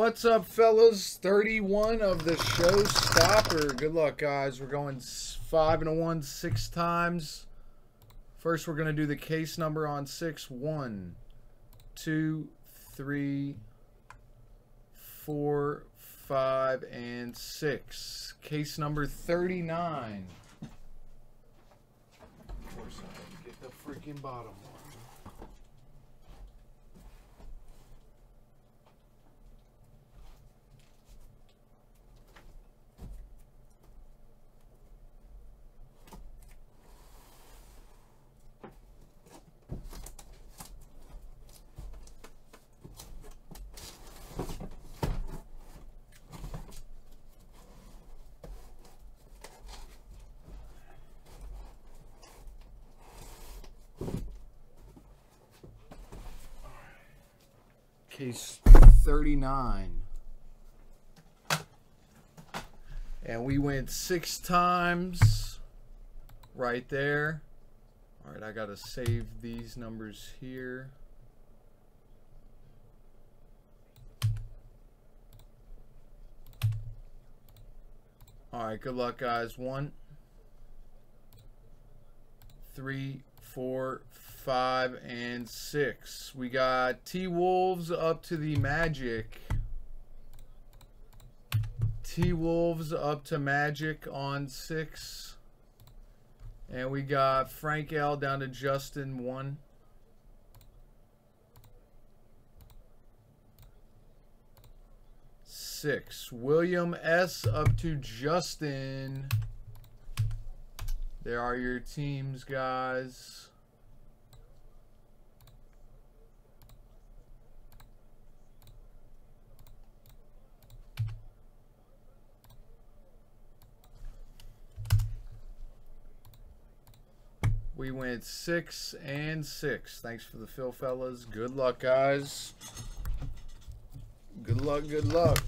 What's up, fellas? 31 of the showstopper. Good luck, guys. We're going five and a one six times. First, we're going to do the case number on six. One, two, three, four, five, and six. Case number 39. Of course, I get the freaking bottom one. Case 39. And we went six times right there. All right, I got to save these numbers here. All right, good luck, guys. One, three, four, five, and six. We got T Wolves up to the Magic. T Wolves up to Magic on six. And we got Frank L down to Justin one. Six. William S up to Justin. There are your teams, guys. We went six and six. Thanks for the fill, fellas. Good luck, guys. Good luck, good luck.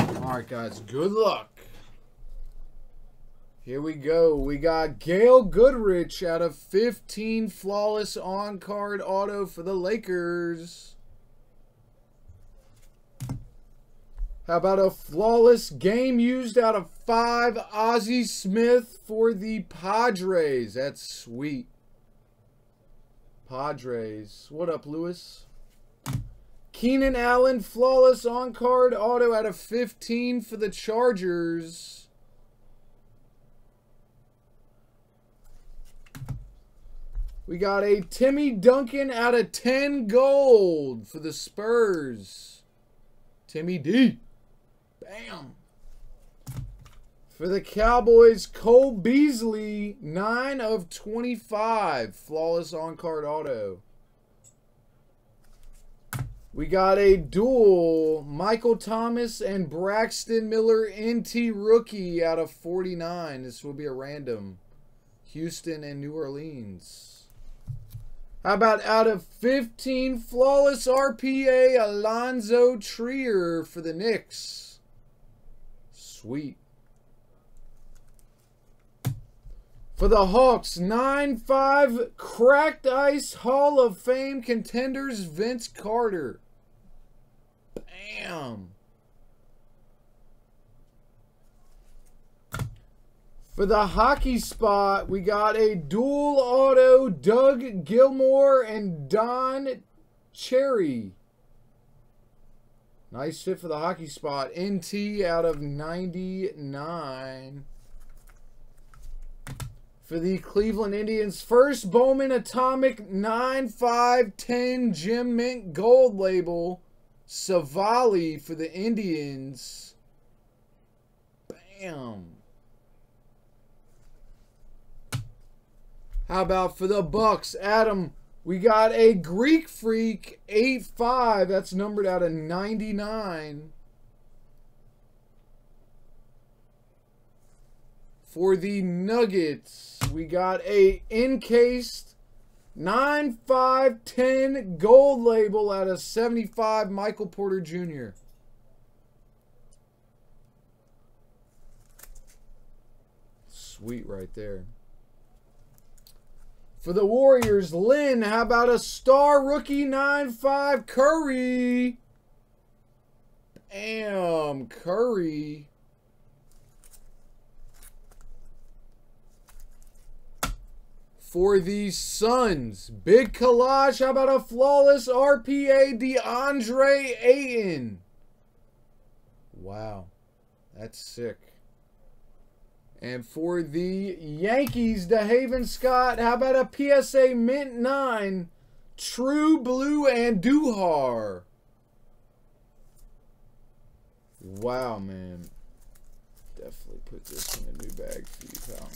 Alright, guys. Good luck. Here we go. We got Gail Goodrich out of 15 flawless on-card auto for the Lakers. How about a flawless game used out of 5 Ozzie Smith for the Padres? That's sweet. Padres. What up, Lewis? Keenan Allen, flawless on card auto out of 15 for the Chargers. We got a Timmy Duncan out of 10 gold for the Spurs. Timmy D. Bam. For the Cowboys, Cole Beasley, 9 of 25. Flawless on card auto. We got a dual Michael Thomas and Braxton Miller NT rookie out of 49. This will be a random. Houston and New Orleans. How about out of 15 flawless RPA Alonzo Trier for the Knicks? Sweet. For the Hawks, 9-5 Cracked Ice Hall of Fame contenders Vince Carter. Bam. For the hockey spot, we got a dual auto Doug Gilmour and Don Cherry. Nice fit for the hockey spot. NT out of 99. For the Cleveland Indians, first Bowman Atomic 9510 Gem Mint Gold label. Savali for the Indians. Bam. How about for the Bucks, Adam? We got a Greek Freak 8-5. That's numbered out of 99. For the Nuggets, we got a encased 9510 gold label out of 75 Michael Porter Jr. Sweet right there. For the Warriors, Lynn, how about a star rookie 9-5 Curry? Bam, Curry. For the Suns, big collage. How about a flawless RPA DeAndre Ayton? Wow, that's sick. And for the Yankees, DeHaven Scott, how about a PSA Mint 9, True Blue Andujar? Wow, man. Definitely put this in a new bag for you, pal.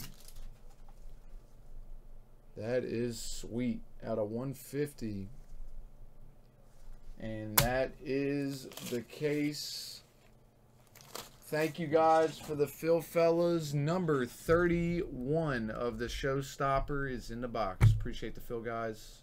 That is sweet. Out of 150. And that is the case. Thank you guys for the fill Fellas. Number 31 of the Showstopper is in the box. Appreciate the fill guys.